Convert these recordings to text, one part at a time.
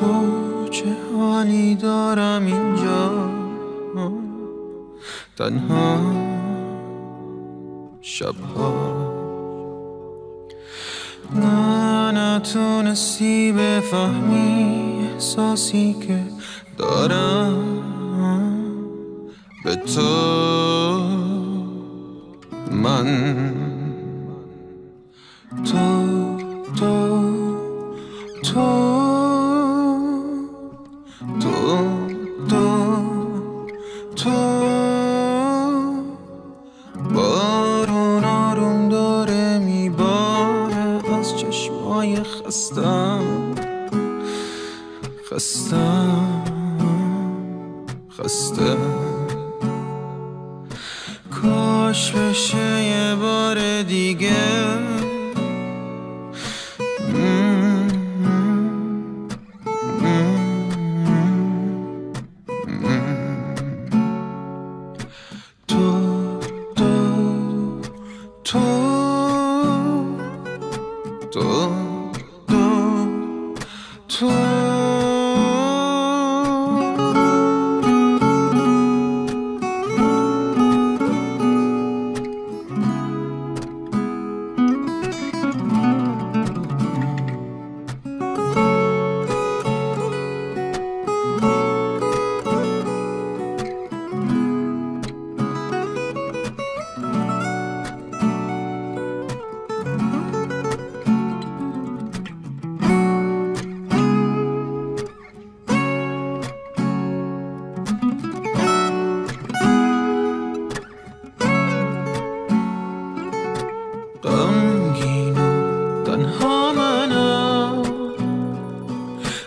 تو چه حالی دارم اینجا؟ تنها شبها. نه نتونستی بفهمی احساسی که دارم. به تو من. تو خستم خسته کاش بشه یه بار دیگه.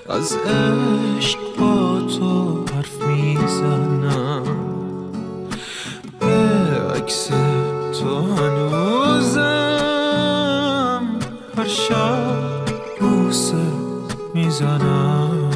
از عشق با تو حرف می‌زنم. به عکس تو هنوزم هر شب بوسه می‌زنم.